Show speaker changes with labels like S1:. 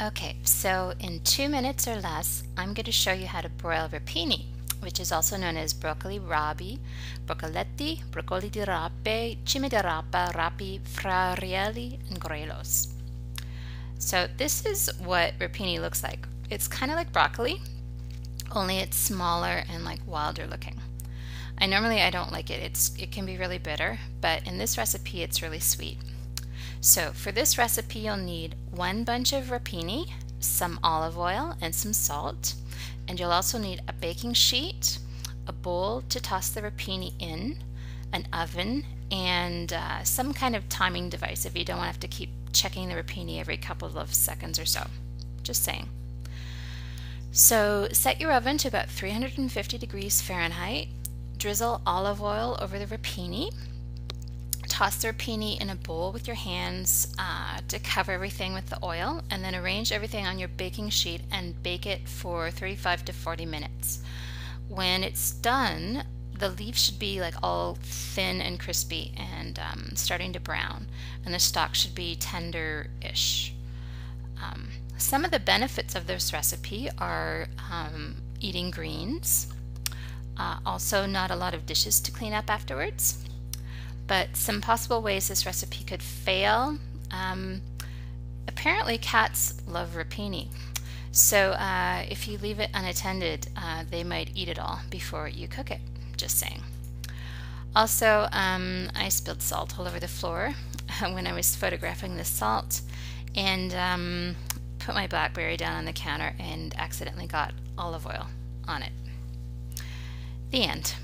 S1: Okay, so in two minutes or less, I'm going to show you how to broil rapini, which is also known as broccoli rabe, broccoletti, broccoli di rape, cime di rapa, rappi, friarielli, and grelos. So this is what rapini looks like. It's kind of like broccoli, only it's smaller and like wilder looking. I normally I don't like it. It's it can be really bitter, but in this recipe it's really sweet. So for this recipe, you'll need one bunch of rapini, some olive oil, and some salt. And you'll also need a baking sheet, a bowl to toss the rapini in, an oven, and uh, some kind of timing device if you don't want to have to keep checking the rapini every couple of seconds or so. Just saying. So set your oven to about 350 degrees Fahrenheit. Drizzle olive oil over the rapini toss the rapini in a bowl with your hands uh, to cover everything with the oil and then arrange everything on your baking sheet and bake it for 35 to 40 minutes. When it's done, the leaf should be like all thin and crispy and um, starting to brown, and the stalk should be tender-ish. Um, some of the benefits of this recipe are um, eating greens, uh, also not a lot of dishes to clean up afterwards, but some possible ways this recipe could fail. Um, apparently cats love rapini. So uh, if you leave it unattended, uh, they might eat it all before you cook it. Just saying. Also, um, I spilled salt all over the floor when I was photographing the salt and um, put my BlackBerry down on the counter and accidentally got olive oil on it. The end.